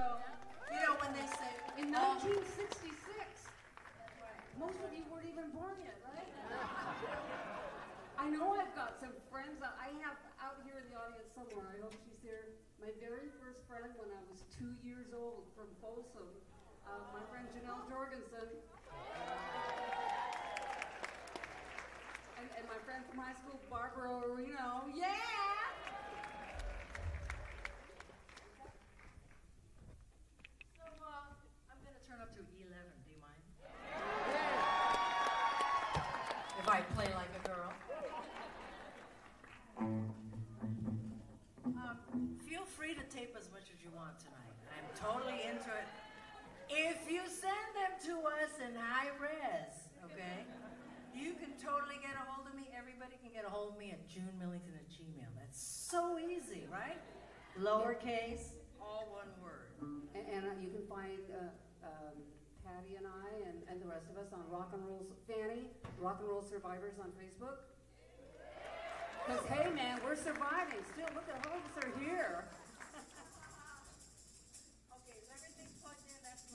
You know, when they say, in oh, 1966, most of you weren't even born yet, right? I know I've got some friends that I have out here in the audience somewhere. I hope she's there. My very first friend when I was two years old from Folsom, uh, my friend Janelle Jorgensen. And, and my friend from high school, Barbara Reno. Yeah! Tape as much as you want tonight. I'm totally into it. If you send them to us in high res, okay? You can totally get a hold of me. Everybody can get a hold of me at June Millington at Gmail. That's so easy, right? Lowercase, all one word. And, and uh, you can find uh, um, Patti and I and, and the rest of us on Rock and Roll Fanny, Rock and Roll Survivors on Facebook. Because hey, man, we're surviving still. Look at all of us are here.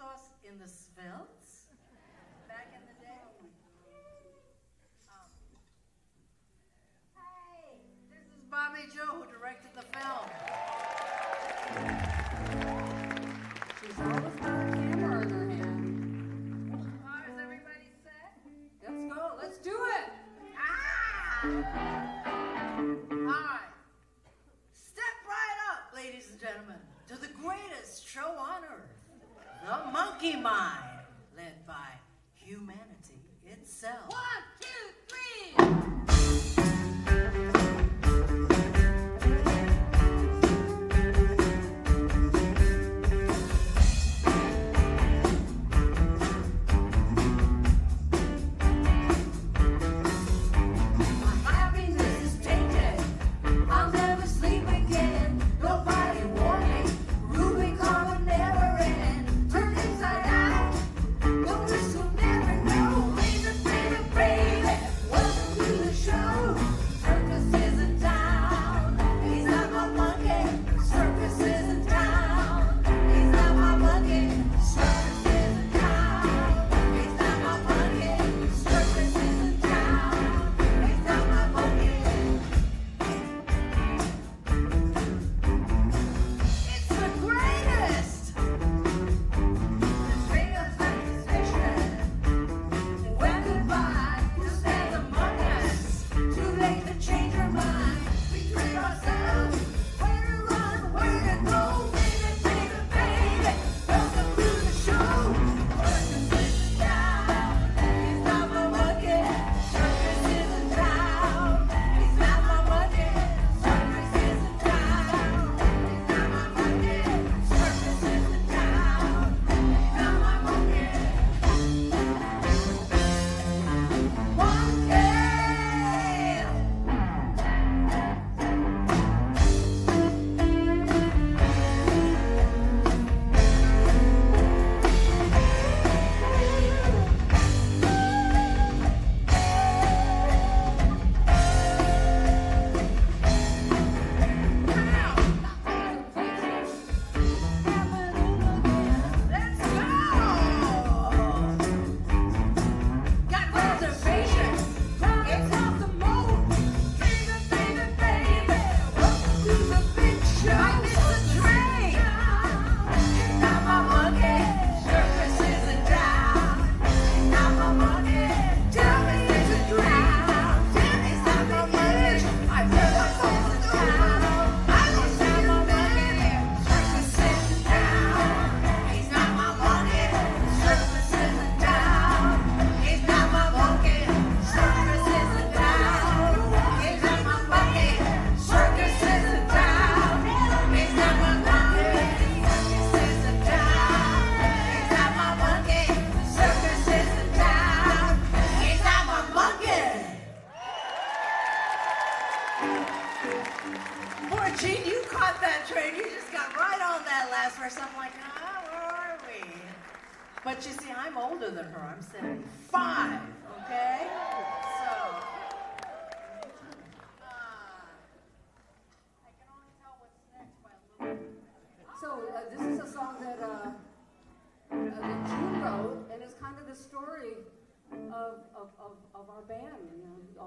us in the Svelts back in the day? Um, Hey, this is Bobbi Jo who directed the film. She's always got a camera in her hand. Oh, is everybody set? Let's go. Let's do it. Ah! All right. Step right up, ladies and gentlemen, to the greatest show on Monkey Mind, led by humanity itself.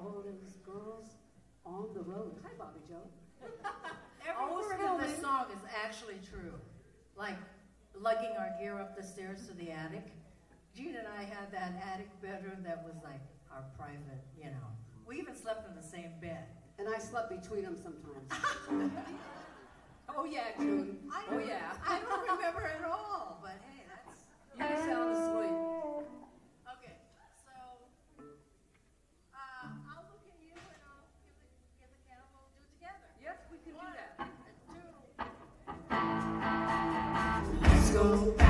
Those girls on the road. Hi, Bobbi Jo. Every word of this song is actually true. Like lugging our gear up the stairs to the attic. Jean and I had that attic bedroom that was like our private, you know. We even slept in the same bed. And I slept between them sometimes. oh yeah, June. I Oh yeah. I don't remember at all, but hey, that's You sound asleep. Go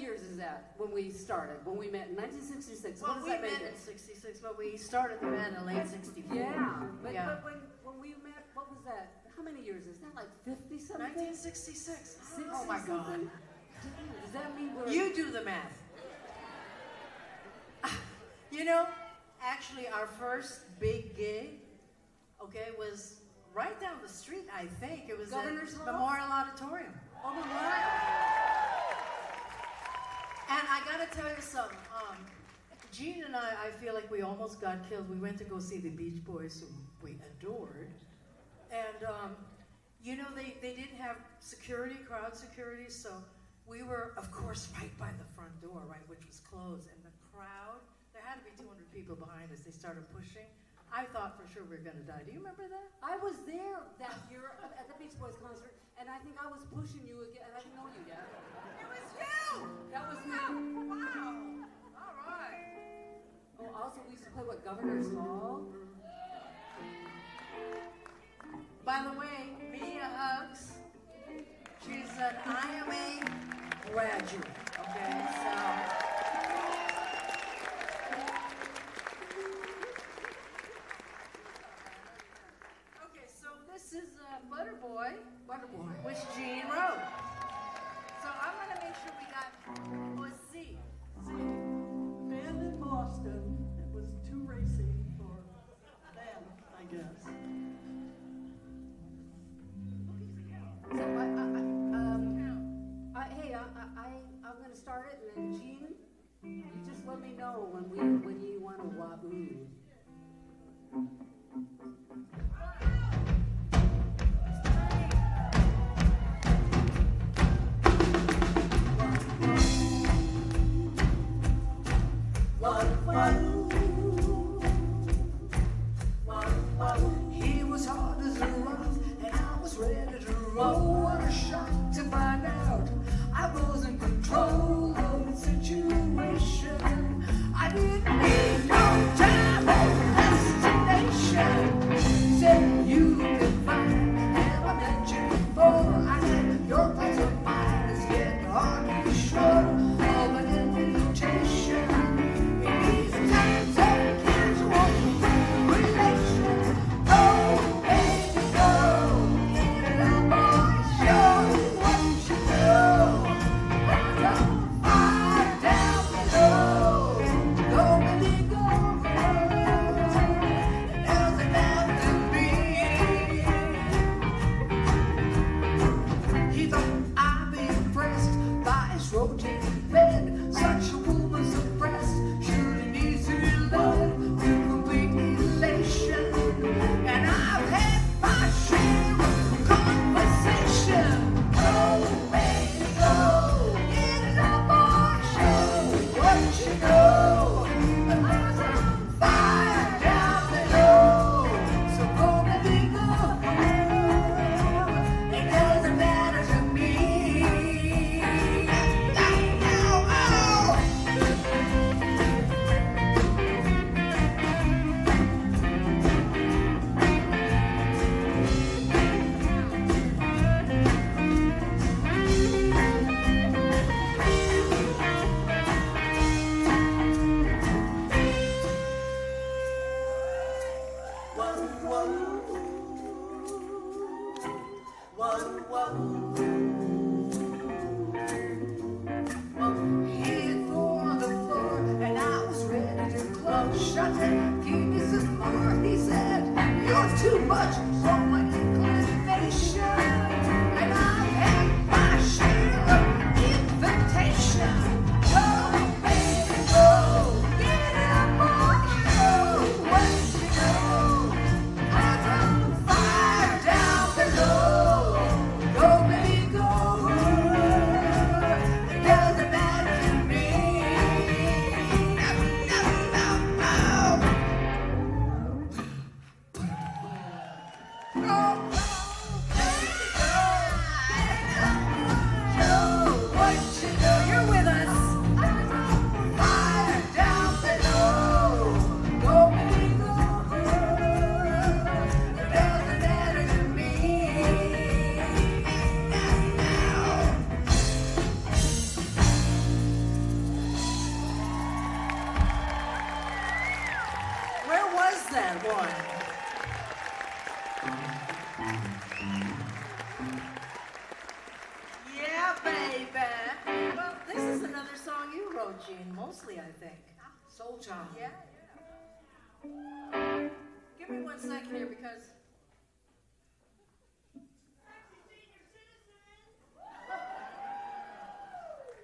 years is that when we started? When we met in 1966? Well, we that met in 66, but we started the band in late 64. Yeah, but, Yeah. but when, when we met, what was that? How many years? Is that like 50 something? 1966. 60 Oh my God. something? Does that mean we're. You do the math. You know, actually, our first big gig, okay, was right down the street. I think it was Governor's at Memorial Auditorium. Oh, Memorial and I gotta tell you something. Um, Jean and I, I feel like we almost got killed. We went to go see the Beach Boys, who we adored. And, um, you know, they, they didn't have security, crowd security, so we were, of course, right by the front door, right, which was closed. And the crowd, there had to be 200 people behind us. They started pushing. I thought for sure we were going to die. Do you remember that? I was there that year at the Beach Boys concert, and I think I was pushing you again. I didn't know you yet. That was me. Oh, wow. All right. Oh, also we used to play what Governor's Ball. By the way, Mia hugs. She's an IMA graduate. Okay, so. Okay. So this is uh, Butterboy, Butterboy, which Jean wrote was in Boston. It was too for I guess. So um, hey, I I I'm going to start it, and then Jean, you just let me know when we when you want to waboo. Bye. Jean, mostly, I think. Soul Child. Yeah, yeah. Give me one second here because.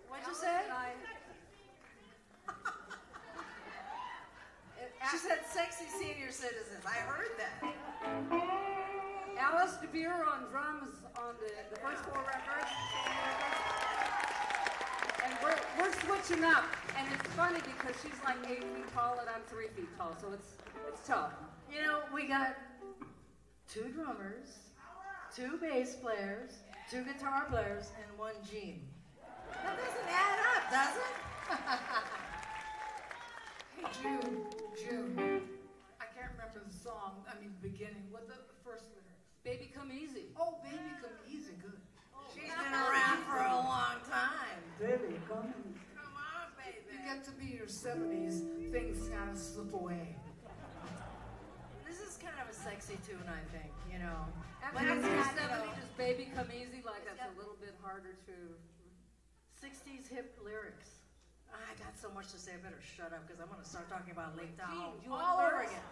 What'd you say? she said sexy senior citizens. I heard that. Alice de Buhr on drums on the, the first four records we're, we're switching up. And it's funny because she's like eight feet tall and I'm three feet tall, so it's, it's tough. You know, we got two drummers, two bass players, two guitar players, and one Jean. That doesn't add up, does it? Hey, June, June. I can't remember the song, I mean, the beginning, what the first lyrics? Baby, come easy. Oh, baby, come easy, good. Oh. She's been around for a long time. Baby, come Come on, baby. You get to be your seventies, things kind of slip away. This is kind of a sexy tune, I think, you know. After But it's your got, 70, just baby, come easy, like It's that's a little bit harder to. 60s hip lyrics. Ah, I got so much to say, I better shut up because I'm going to start talking about Lake Tahoe Jean, you want all over again.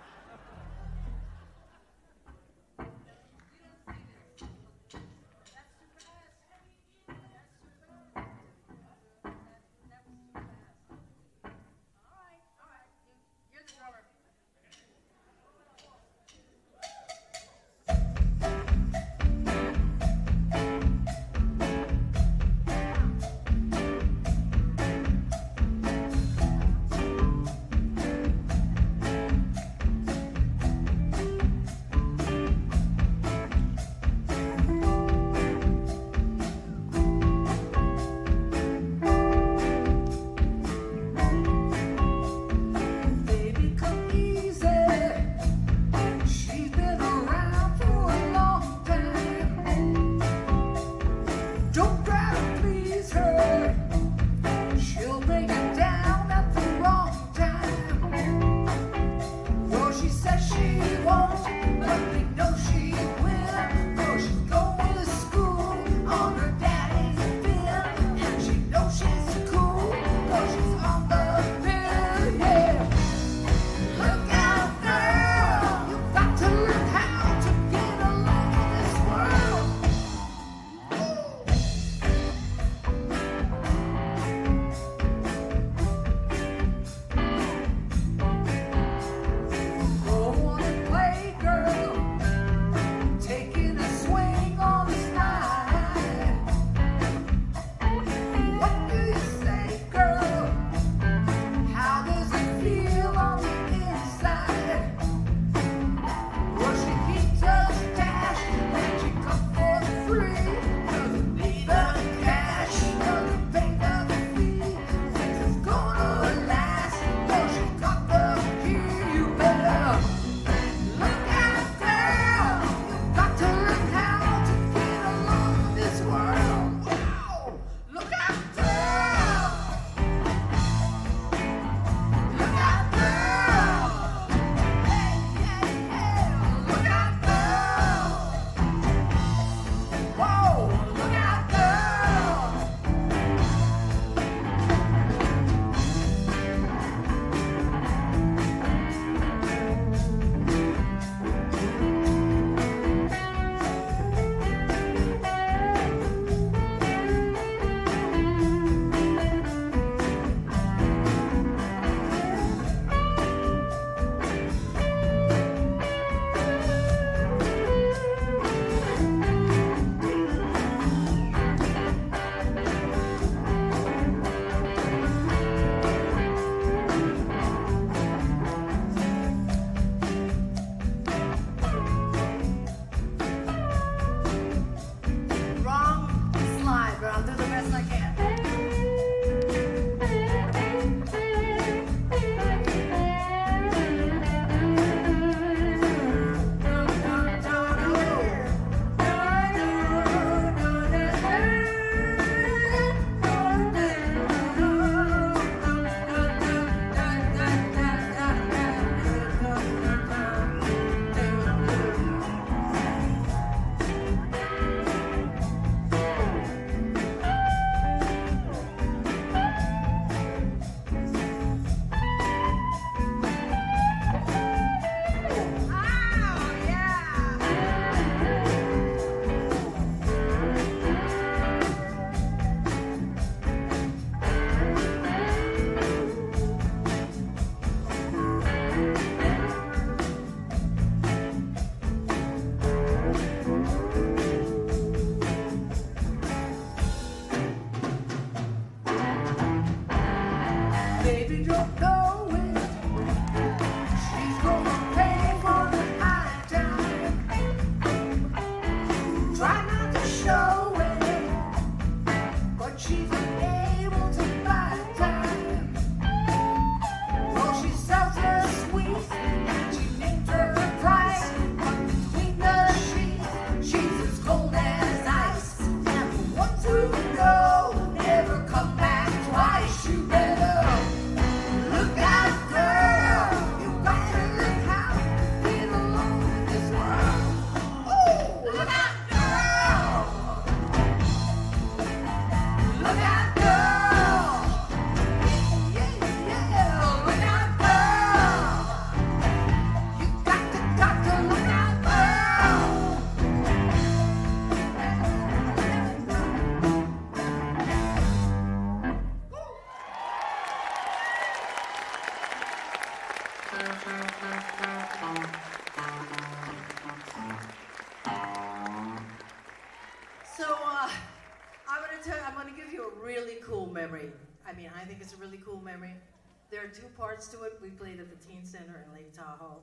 There are two parts to it. We played at the Teen Center in Lake Tahoe.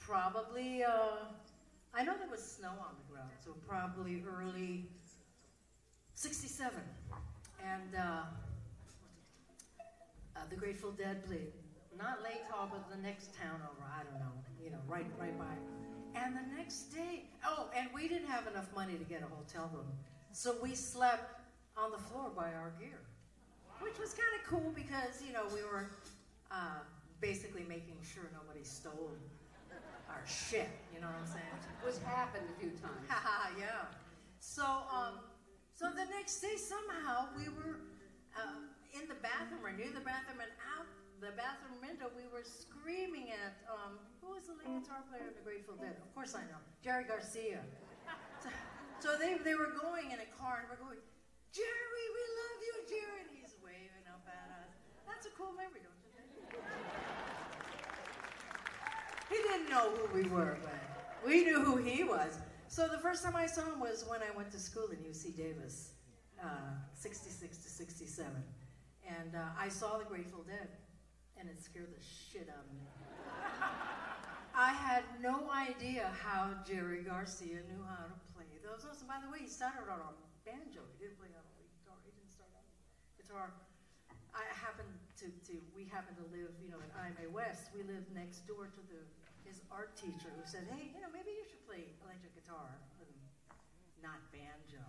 Probably, uh, I know there was snow on the ground, so probably early 67. And uh, uh, the Grateful Dead played. Not Lake Tahoe, but the next town over. I don't know, you know, right, right by. And the next day, oh, and we didn't have enough money to get a hotel room, so we slept on the floor by our gear, which was kind of cool because you know we were uh, basically making sure nobody stole our shit. You know what I'm saying? Which happened a few times. Yeah. So, um, so the next day somehow we were uh, in the bathroom or near the bathroom and out the bathroom window we were screaming at um, who was the lead guitar player of the Grateful Dead? Of course I know, Jerry Garcia. So, so they they were going in a car and we're going, Jerry, we love you, Jerry. And he's waving up at us. That's a cool memory, don't you think? He didn't know who we were, but we knew who he was. So the first time I saw him was when I went to school in UC Davis, uh, 66 to 67. And uh, I saw the Grateful Dead, and it scared the shit out of me. I had no idea how Jerry Garcia knew how to play those notes. And by the way, he started on banjo. He didn't play on a guitar. He didn't start on guitar. I happened to, to we happen to live, you know, in IMA West. We lived next door to the his art teacher who said, hey, you know, maybe you should play electric guitar and not banjo,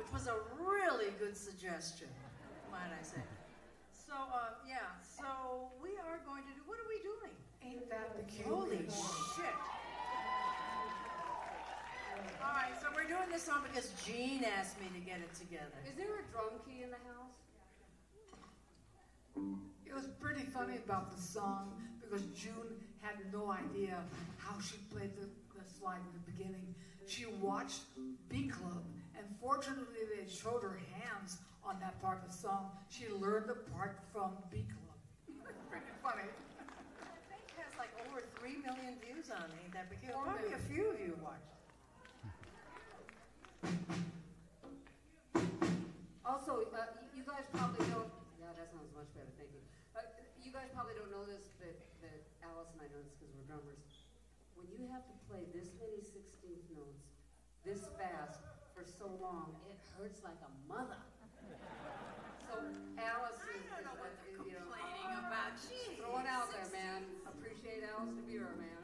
which was a really good suggestion, might I say. So, uh, yeah, so we are going to do, what are we doing? Ain't that the cute? Holy shit. All right, so we're doing this song because Jean asked me to get it together. Is there a drum key in the house? It was pretty funny about the song because June had no idea how she played the, the slide in the beginning. She watched Beat Club, and fortunately they showed her hands on that part of the song. She learned the part from Beat Club. pretty funny. I think it has like over 3 million views on Ain't That Big Four Probably a few of you watched. Also, uh, you guys probably don't, yeah, that sounds much better, thank you. Uh, you don't know this, but, but Alice and I know this because we're drummers. When you have to play this many sixteenth notes, this fast, for so long, it hurts like a mother. So Alice is, is, uh, you know. complaining about. Gee, Throw it out there, man. Appreciate Alice de Buhr, man.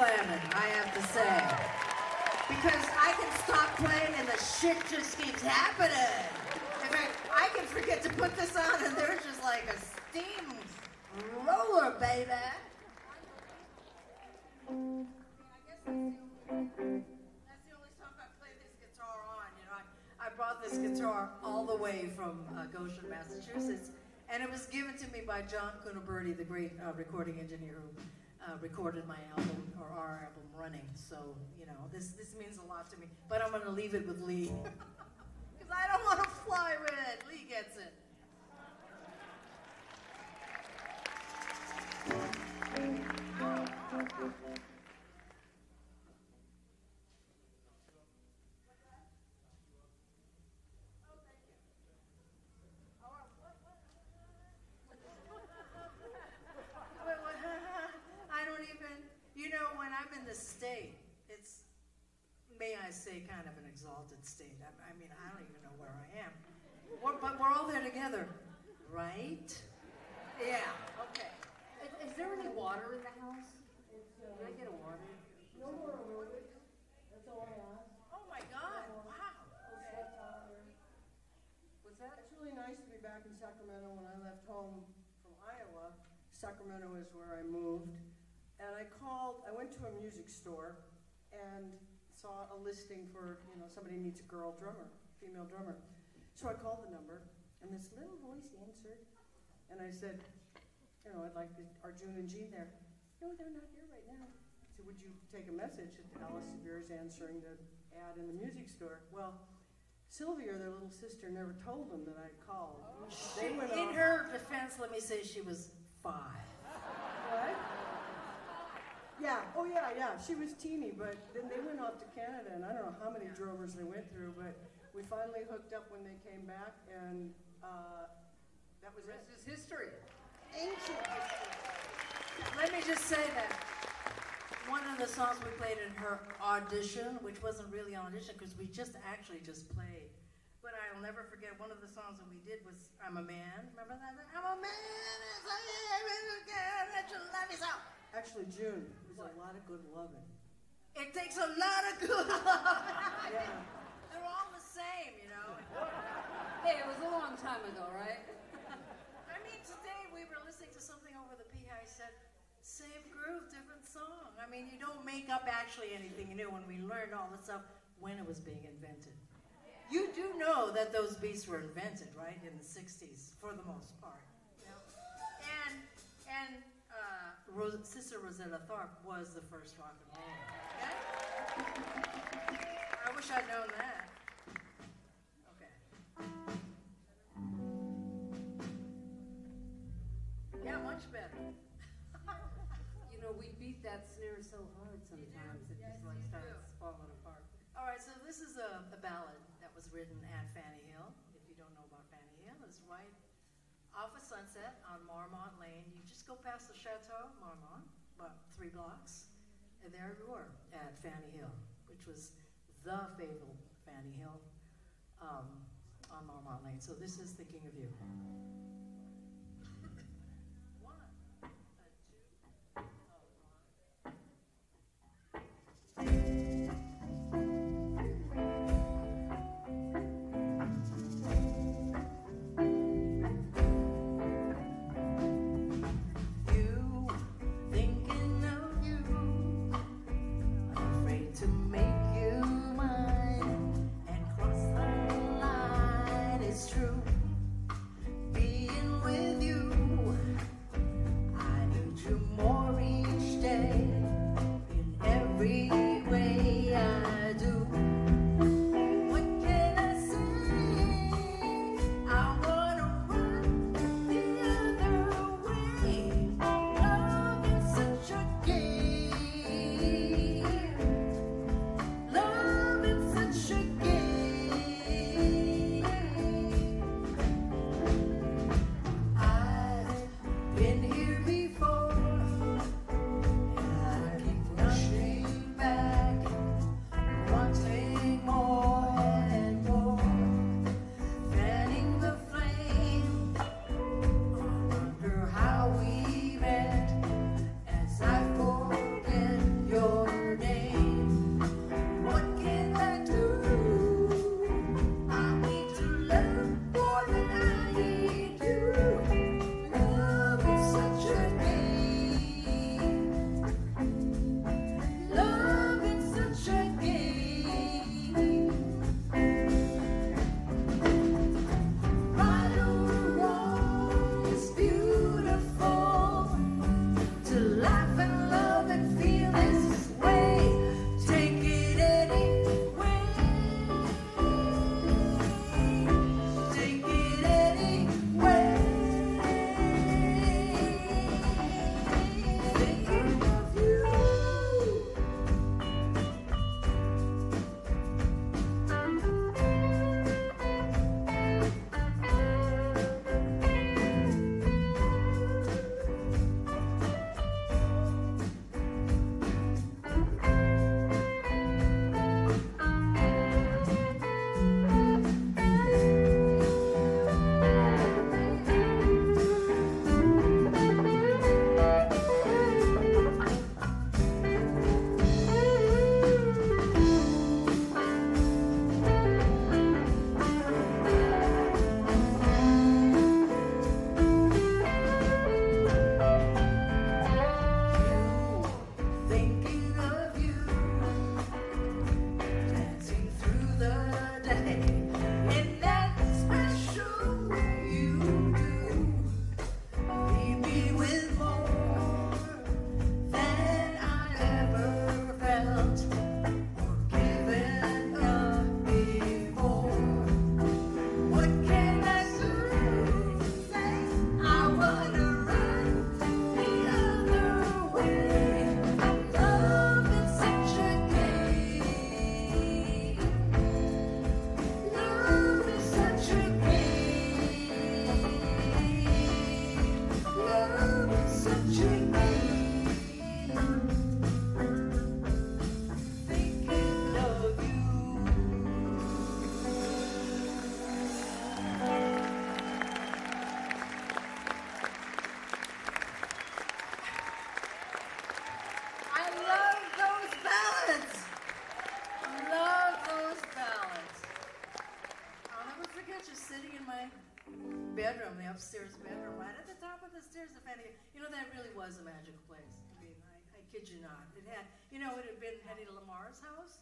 Slamming, I have to say. Because I can stop playing and the shit just keeps happening. In fact, I can forget to put this on and there's just like a steam roller, baby. I brought this guitar all the way from uh, Goshen, Massachusetts, and it was given to me by John Cunaberti, the great uh, recording engineer who uh, recorded my album or our album Running. So you know, this this means a lot to me. But I'm to leave it with Lee because I don't want to fly with it. Lee gets it what? I don't even, you know, when I'm in the state, it's, may I say, kind of an exalted state. I, I mean, I don't even know where I am. We're, but we're all there together, right? Yeah, okay. Is, is there any water in the house? Can I get a water? No more aerobics, that's all I ask. Oh my God, wow. What's that? It's really nice to be back in Sacramento. When I left home from Iowa, Sacramento is where I moved. And I called, I went to a music store and saw a listing for, you know, somebody needs a girl drummer, female drummer. So I called the number, and this little voice answered, and I said, you know, I'd like the- Arjun and Jean there. No, they're not here right now. I said, would you take a message? Alice de Buhr's answering the ad in the music store. Well, Sylvia, their little sister, never told them that I called. Oh. They went In her defense, let me say she was five. Yeah, oh yeah, yeah, she was teeny, but then they went off to Canada, and I don't know how many drovers they went through, but we finally hooked up when they came back, and, uh, that was The it. rest is history. Ancient history. Let me just say that one of the songs we played in her audition, which wasn't really an audition because we just actually just played. But I'll never forget one of the songs that we did was "I'm a Man." Remember that? I'm a man. It's a man, that you love yourself. Actually, June, there's a lot of good loving. It takes a lot of good love. Yeah. They're all the same, you know. Hey, it was a long time ago, right? I mean, today we were listening to something over the PI. said, same groove, different song. I mean, you don't make up actually anything new when we learned all this stuff when it was being invented. You do know that those beats were invented, right, in the 60s, for the most part. you know? And, and Ros- Sister Rosetta Tharpe was the first rock and roller. Okay? I wish I'd known that. Okay. Yeah, much better. You know, we beat that snare so hard sometimes it just like starts falling apart. All right, so this is a, a ballad that was written at Fanny Hill. If you don't know about Fanny Hill, it's right off of Sunset on Marmont Lane. You just go past the Chateau Marmont, about three blocks, and there you were at Fanny Hill, which was the fabled Fanny Hill um, on Marmont Lane. So this is Thinking of You. Upstairs bedroom, right at the top of the stairs. If any, you know, that really was a magical place. I mean, I, I kid you not. It had, you know, it had been Hedy Lamarr's house,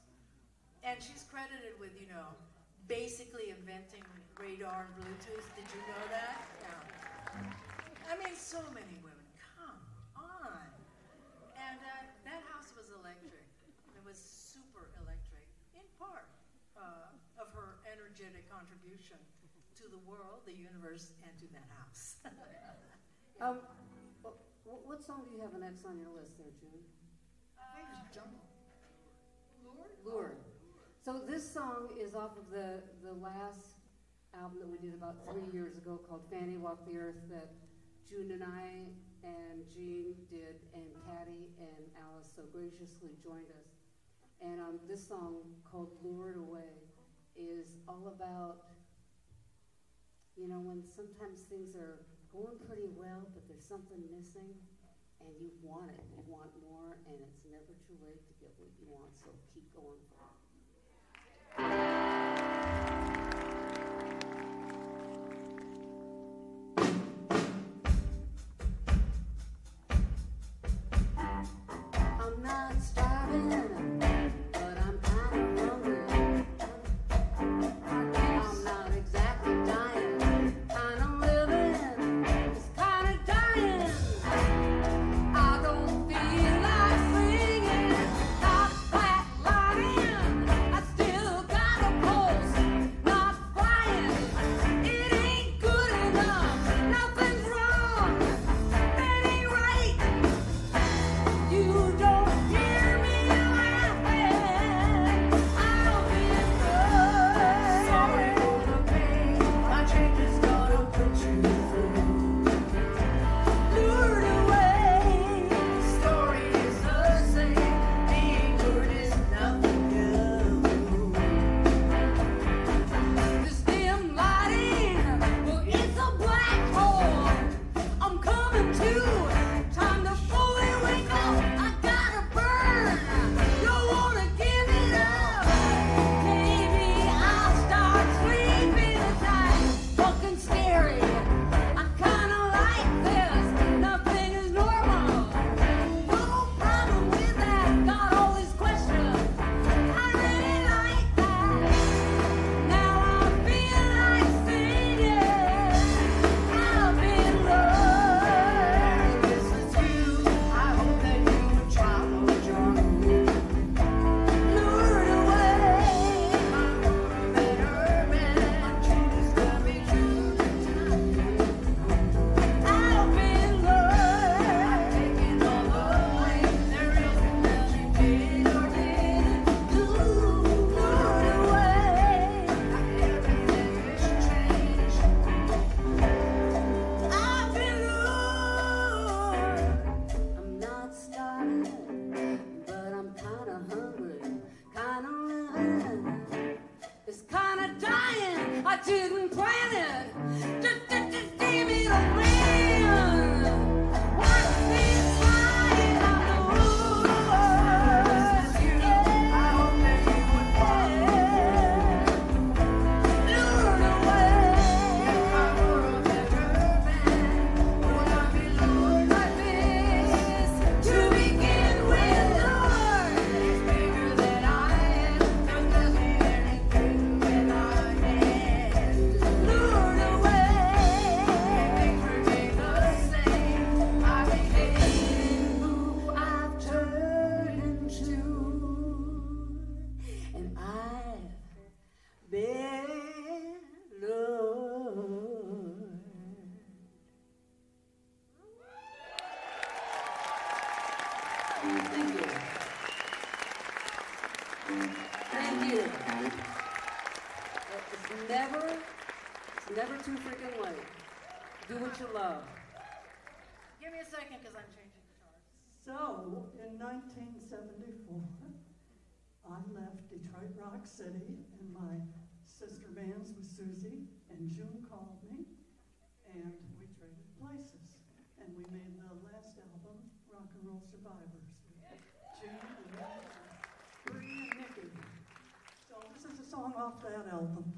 and she's credited with, you know, basically inventing radar and Bluetooth. Did you know that? Yeah. I mean, so many women. Come on. And uh, that house was electric. It was super electric, in part uh, of her energetic contribution to the world, the universe, and to that house. Um, wh- wh- what song do you have next on your list there, June? I think it's jungle. Lured. So this song is off of the, the last album that we did about three years ago called Fanny Walked the Earth that June and I and Jean did and Patti and Alice so graciously joined us. And um, this song called Lured Away is all about, you know, when sometimes things are going pretty well, but there's something missing and you want it, you want more, and it's never too late to get what you want, so keep going for it. 1974, I left Detroit Rock City, and my sister bands with Suzi, and June called me, and we traded places. And we made the last album, Rock and Roll Survivors, June and Nickey. So this is a song off that album.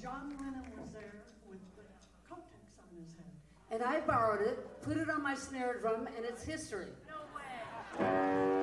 John Lennon was there with the Kotex on his head. And I borrowed it, put it on my snare drum, and it's history. No way.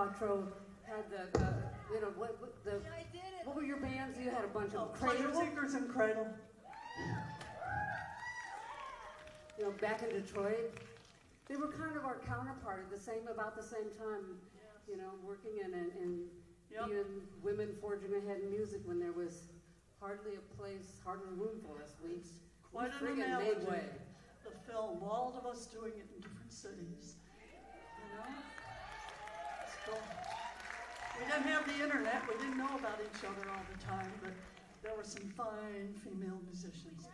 Quatro had the, uh, you know, what, what the, I did it. what were your bands? You had a bunch Oh, of Pleasure Cradle, Seekers and Cradle. you know, back in Detroit. They were kind of our counterpart at the same, about the same time, you know, working in, in, in Yep. being women forging ahead in music when there was hardly a place, hardly room for us. We, we Quite an friggin' made analogy. way. The film, all of us doing it in different cities. You know? We didn't have the internet, we didn't know about each other all the time, but there were some fine female musicians.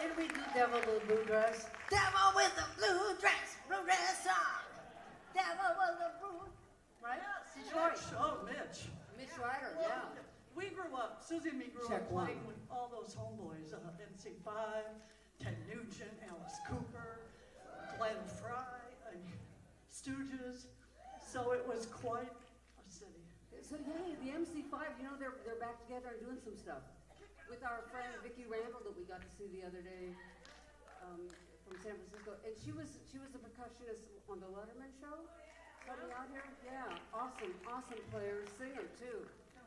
Did we do Devil with the Blue Dress? Devil with a blue dress, blue dress on. Devil with a blue, Dress. right? Detroit. Mitch, oh, Mitch. Mitch Ryder, Well, yeah. We grew up, Suzi and me grew Check up playing one. with all those homeboys, uh, MC5, Ted Nugent, Alice Cooper, Glenn Frey, Stooges. So it was quite a city. So yeah, the MC5, you know, they're they're back together and doing some stuff with our friend Vicki Randle that we got to see the other day um, from San Francisco, and she was she was the percussionist on the Letterman show. Coming out here, yeah, awesome, awesome player, singer too.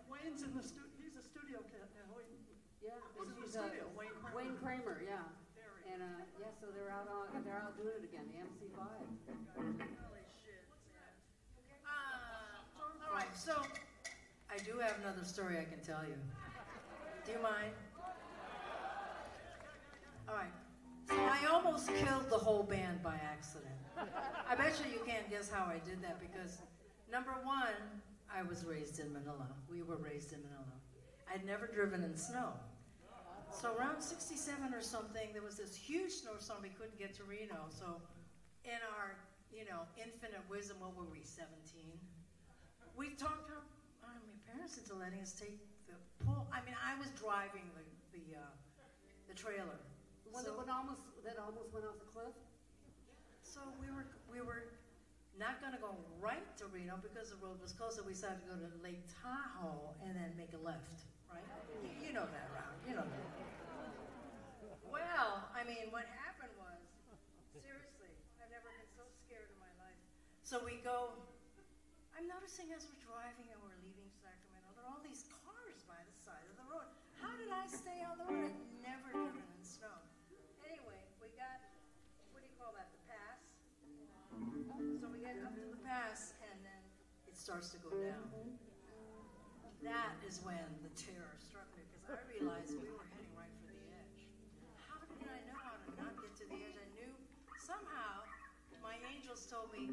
Wayne's in the stu, he's a studio cat now. Wayne, Yeah, Who's in the she's, uh, studio? Wayne Kramer. Wayne Kramer, yeah, and uh, yeah, so they're out on they're out doing it again, the MC5. Uh, all right, so I do have another story I can tell you. Do you mind? All right. So I almost killed the whole band by accident. I bet you you can't guess how I did that because number one, I was raised in Manila. We were raised in Manila. I'd never driven in snow. So around 67 or something, there was this huge snowstorm. We couldn't get to Reno. So in our, you know, infinite wisdom, what were we, 17? We talked parents into letting us take the pull. I mean, I was driving the, the, uh, the trailer. One So- that went almost that almost went off the cliff. So we were we were not going to go right to Reno because the road was closed. So we decided to go to Lake Tahoe and then make a left. Right? You, you know that route. You know that. Well, I mean, what happened was seriously, I've never been so scared in my life. So we go. I'm noticing as we're driving and we're leaving Sacramento, there are all these cars by the side of the road. How did I stay on the road? I'd never in snow. Anyway, we got what do you call that? The pass. So we get up to the pass, and then it starts to go down. That is when the terror struck me because I realized we were heading right for the edge. How did I know how to not get to the edge? I knew somehow my angels told me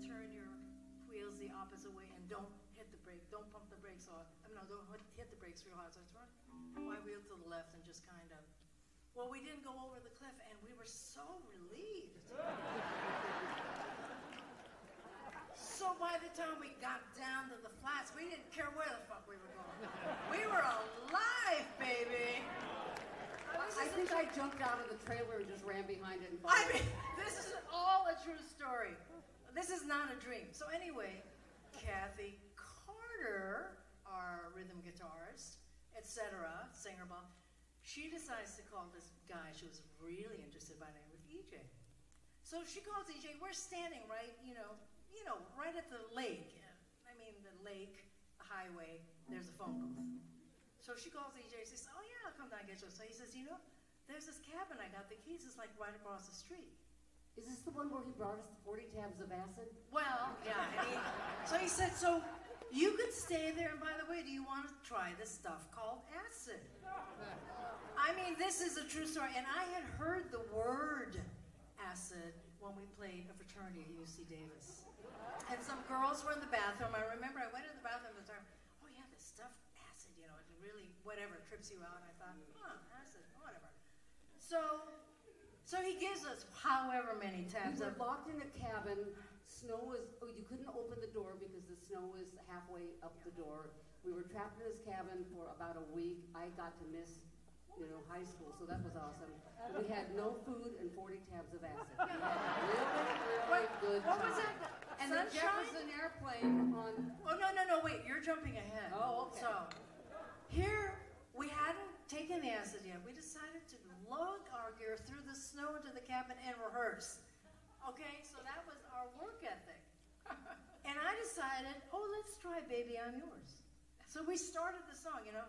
turn your wheels the opposite way and don't hit the brake, don't pump the brakes off. I mean, no, don't hit- the brakes real hard. So I turned left and just kind of. Well, we didn't go over the cliff, and we were so relieved. So by the time we got down to the flats, we didn't care where the fuck we were going. We were alive, baby. I think I jumped out of the trailer and just ran behind it and I mean, this is all a true story. This is not a dream. So anyway, Kathy Carter, our rhythm guitarist, etc., singer, blah, she decides to call this guy she was really interested by the name of EJ. So she calls EJ. We're standing right, you know, you know, right at the lake. I mean, the lake, the highway. There's a phone booth. So she calls EJ. She says, "Oh yeah, I'll come down and get you." So he says, "You know, there's this cabin. I got the keys. It's like right across the street." Is this the one where he brought us the 40 tabs of acid? Well, yeah. He, so he said, "So you could stay there. And by the way, do you want to try this stuff called acid?" I mean, this is a true story. And I had heard the word acid when we played a fraternity at UC Davis. And some girls were in the bathroom. I remember I went in the bathroom and started, oh yeah, this stuff, acid, you know, it really, whatever, trips you out. And I thought, huh, acid, whatever. So, so he gives us however many tabs We were locked in a cabin. Snow was, oh, you couldn't open the door because the snow was halfway up the door. We were trapped in this cabin for about a week. I got to miss, you know, high school, so that was awesome. We had no food and 40 tabs of acid. We had a really, really What- good what was time. that? And the Sunshine? Jefferson Airplane on Oh no no no! Wait, you're jumping ahead. Oh, okay. So here we hadn't taken the acid yet. We decided to load our gear through the snow into the cabin and rehearse. Okay, so that was our work ethic. and I decided, oh, let's try Baby I'm Yours. So we started the song, you know.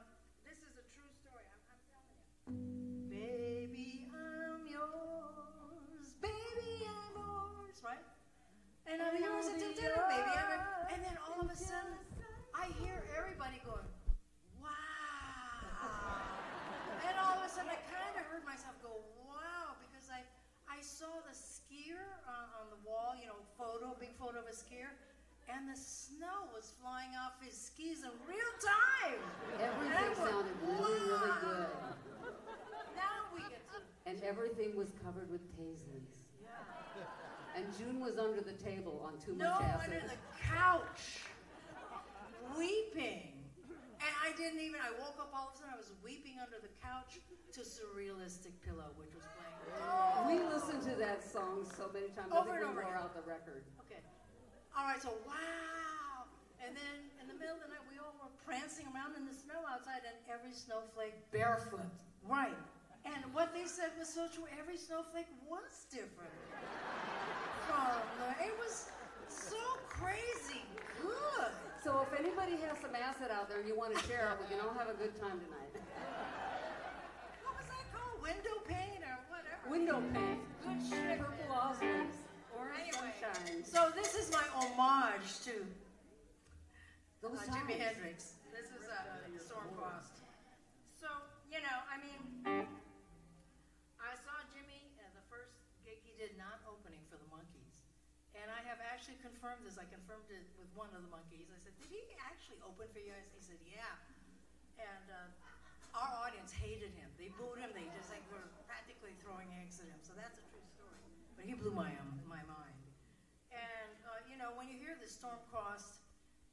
And until dinner, baby. And then all of a sudden, I hear everybody going, wow. and all of a sudden, I kind of heard myself go, wow, because I, I saw the skier on, on the wall, you know, photo, big photo of a skier, and the snow was flying off his skis in real time. Everything sounded really, really good. Now we get to, And everything was covered with paisleys. yeah. And June was under the table on too No, much acid. No, under the couch, weeping. And I didn't even, I woke up all of a sudden, I was weeping under the couch to Surrealistic Pillow, which was playing. Oh, We listened to that song so many times. Over I and think we over wore out the record. okay. All right, so wow. And then in the middle of the night, we all were prancing around in the snow outside, and every snowflake Barefoot. Right. And what they said was so true. Every snowflake was different. From it was so crazy good. So if anybody has some acid out there and you want to share it, we can all have a good time tonight. What was that called? Window pane or whatever. Window pane, Good shit. purple osmonds, orange Anyway, sunshine. so this is my homage to uh, Jimi. Hendrix. This is a uh, Storm Cross. So, you know, confirmed this. I confirmed it with one of the Monkees. I said, Did he actually open for you guys? He said, Yeah. And uh, our audience hated him. They booed him. They just like were practically throwing eggs at him. So that's a true story. But he blew my, um, my mind. And, uh, you know, when you hear the Storm Crossed,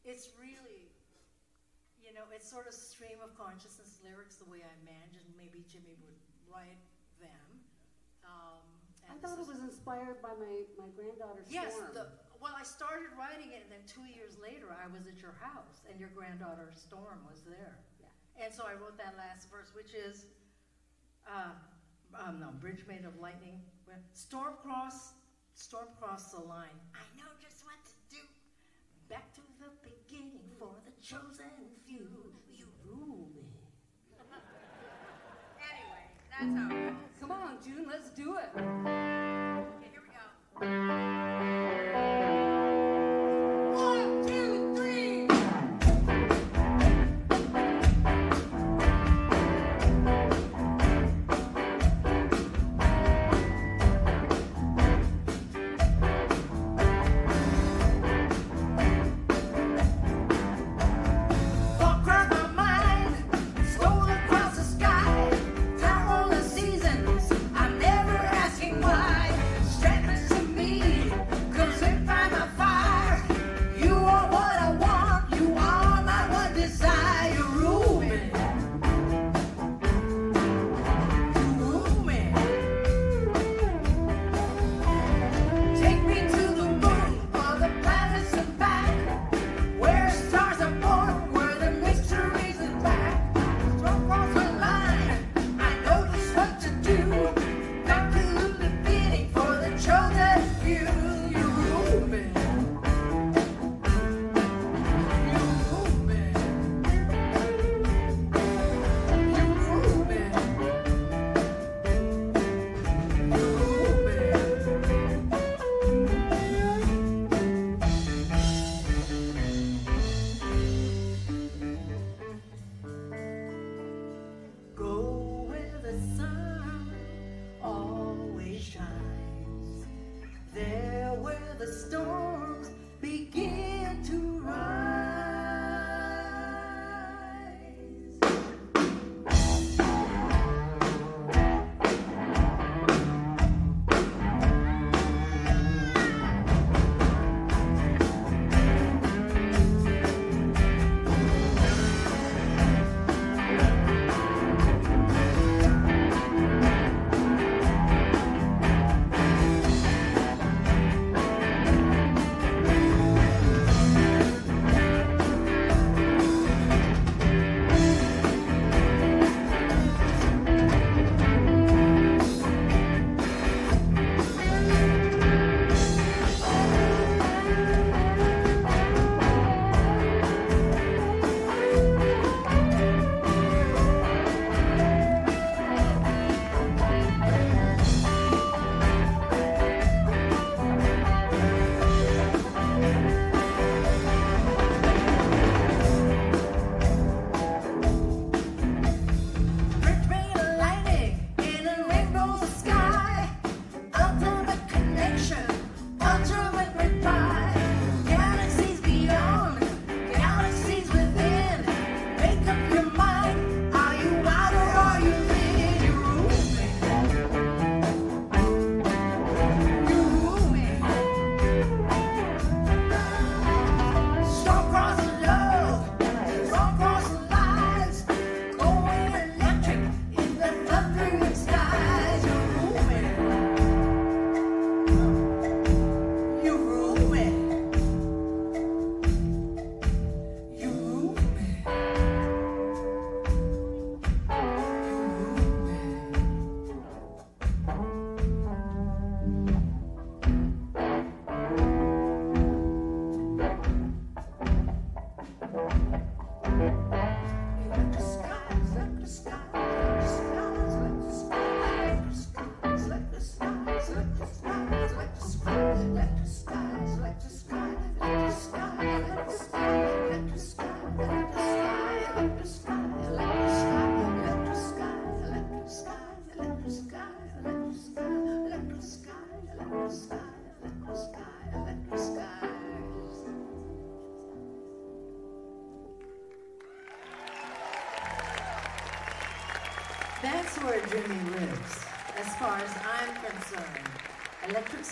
it's really, you know, it's sort of stream of consciousness lyrics the way I imagined maybe Jimi would write them. Um, I thought it was inspired by my, my granddaughter Yes, Storm. the, well, I started writing it, and then two years later, I was at your house, and your granddaughter Storm was there. Yeah. And so I wrote that last verse, which is, uh, um, no, bridge made of lightning. Storm cross, storm cross the line. I know just what to do. Back to the beginning for the chosen few. You rule me. anyway, that's how. Come on, June, let's do it.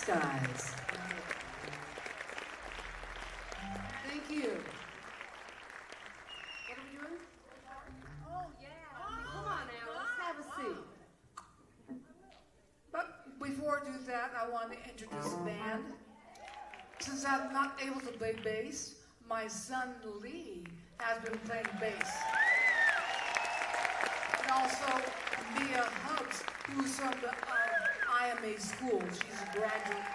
Skies. Thank you. What are we doing? Oh, yeah. Come on, Al, let's have a seat. But before I do that, I want to introduce the band. Since I'm not able to play bass, my son Lee has been playing bass. And also Mia Hubbs, who's from the IMA school. She's a graduate.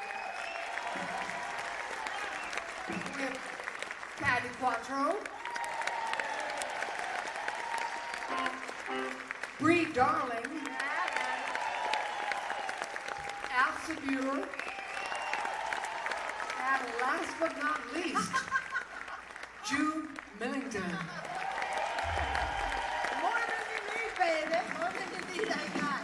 We have Patti Quatro. Brie Darling. Al. And last but not least, June Millington. More than you need, baby. More than you need, I got.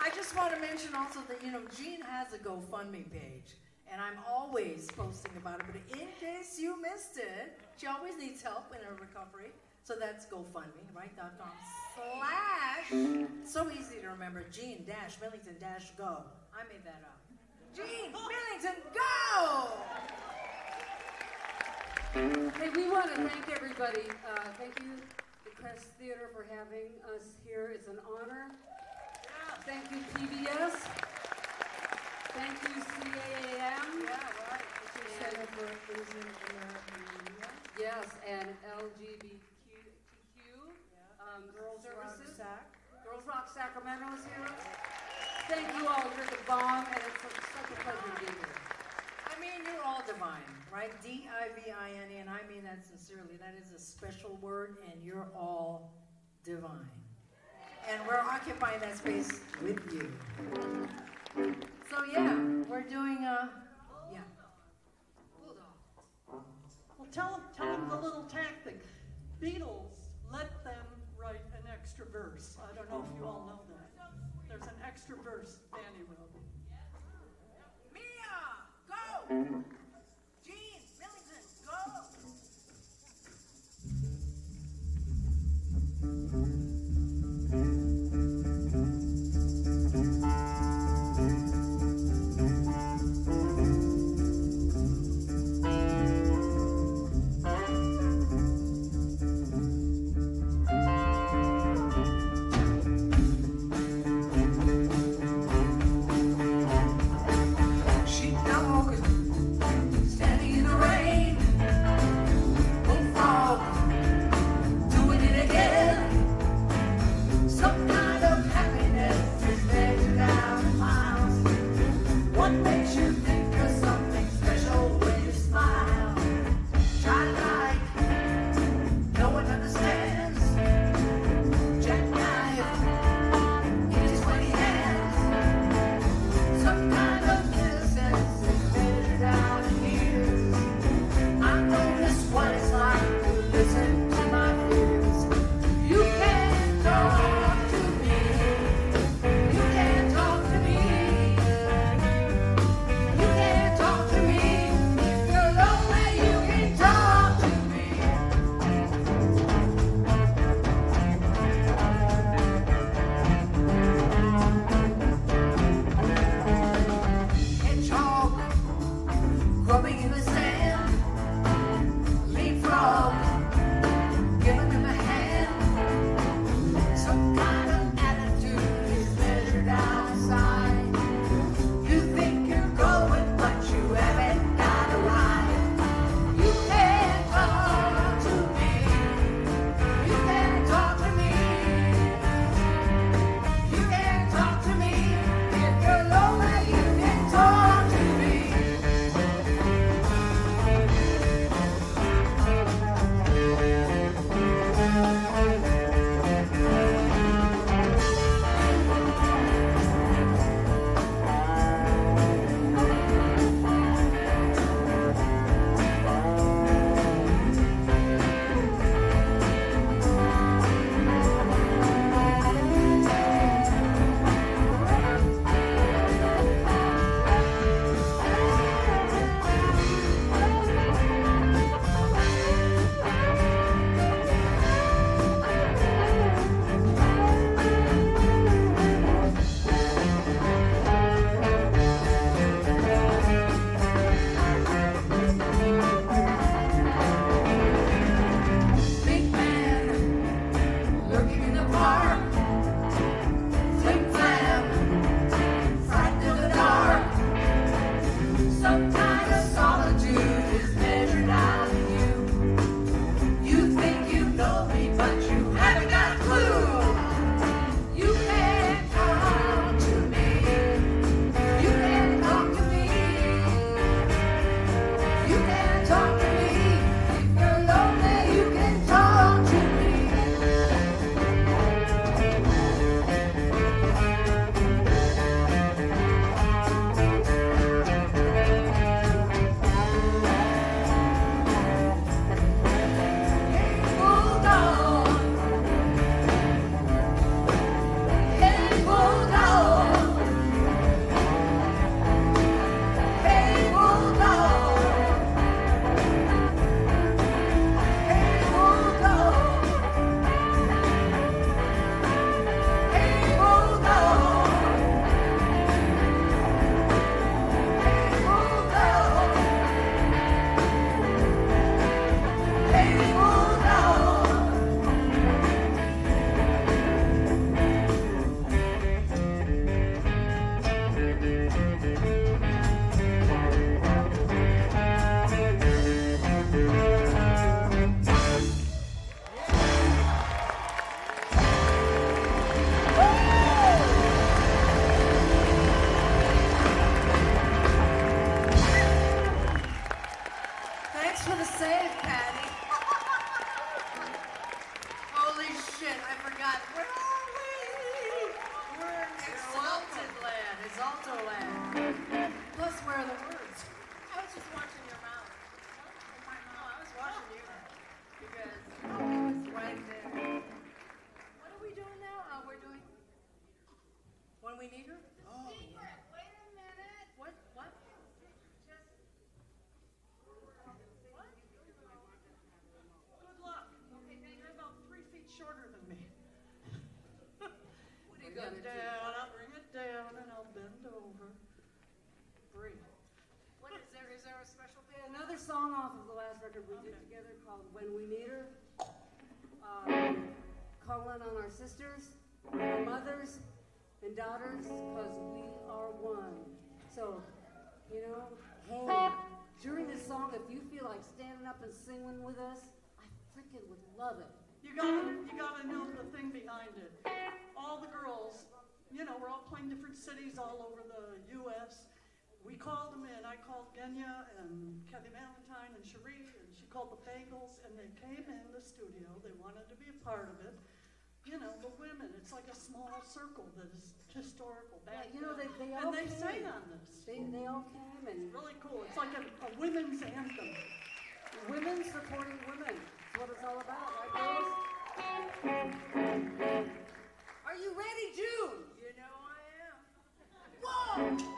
I just want to mention also that, you know, Jean has a GoFundMe page. And I'm always posting about it, but in case you missed it, she always needs help in her recovery. So that's GoFundMe, right? Dot com slash. So easy to remember. Jean dash Millington dash go. I made that up. Jean Millington go. Hey, we want to thank everybody. Uh, thank you, the Crest Theater, for having us here. It's an honor. Thank you, PBS. Thank you, CAAM. Yeah, right. Center for Asian American Media. Yes, and LGBTQ um, Girls Rock services. Sac. Girls Rock Sacramento is here. Thank you all. You're the bomb, and it's such a pleasure to be here. I mean, you're all divine, right? D I V I N E, and I mean that sincerely. That is a special word, and you're all divine. And we're occupying that space with you. So, yeah, we're doing a. Yeah. Well, tell them, tell them the little tactic. Beatles let them write an extra verse. I don't know if you all know that. There's an extra verse Danny wrote. Mia, go! daughters because we are one. So, you know, hey, during this song, if you feel like standing up and singing with us, I freaking would love it. You gotta, you gotta know the thing behind it. All the girls, you know, we're all playing different cities all over the U.S. We called them in. I called Genya and Kathy Valentine and Cherie, and she called the Bangles, and they came in the studio. They wanted to be a part of it you know, the women. It's like a small circle that is historical background. Yeah, you know, they, they all And they came. sang on this. They, they all came. And it's really cool. It's like a, a women's anthem. Women supporting women. That's what it's all about, right, girls? Are you ready, June? You know I am. Whoa!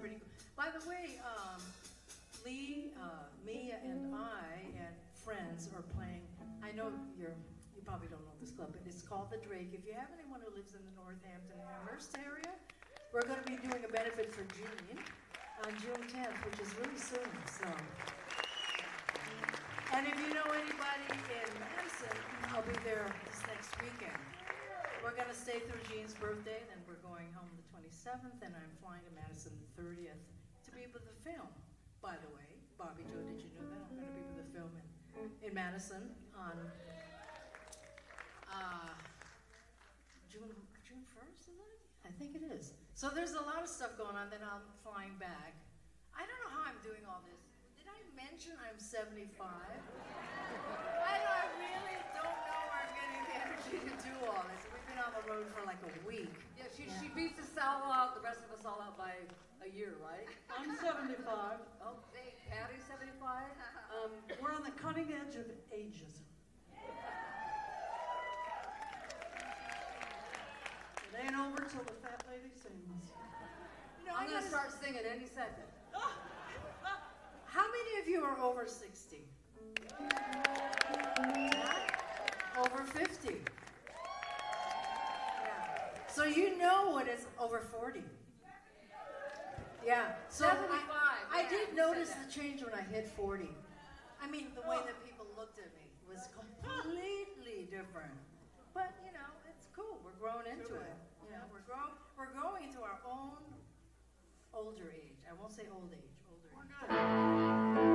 Pretty cool. By the way, um, Lee, uh, Mia, and I and friends are playing. I know you're. You probably don't know this club, but it's called the Drake. If you have anyone who lives in the Northampton Amherst area, we're going to be doing a benefit for Jean on June 10th, which is really soon. So. And if you know anybody in Madison, I'll be there this next weekend. We're gonna stay through Jean's birthday, then we're going home the twenty-seventh, and I'm flying to Madison the thirtieth to be with the film. By the way, Bobbi Jo, did you know that? I'm gonna be with the film in, in Madison on, uh, June, June first, is it? I think it is. So there's a lot of stuff going on, then I'm flying back. I don't know how I'm doing all this. Did I mention I'm 75? I, I really don't know where I'm getting the energy to do all this. We've been on the road for like a week. Yeah, she, she beats us all out, the rest of us all out by a year, right? I'm 75. Oh, hey, Patti's seventy-five? Um, we're on the cutting edge of ageism. It ain't over till the fat lady sings. You know, I I'm gonna gotta start singing any second. How many of you are over 60? Over 50? So you know what is over 40. Yeah. So 75, I, yeah, did notice the change when I hit 40. I mean, the way that people looked at me was completely different. But you know, it's cool. We're growing into it. You know, we're growing. We're growing into our own older age. I won't say old age. Older. age.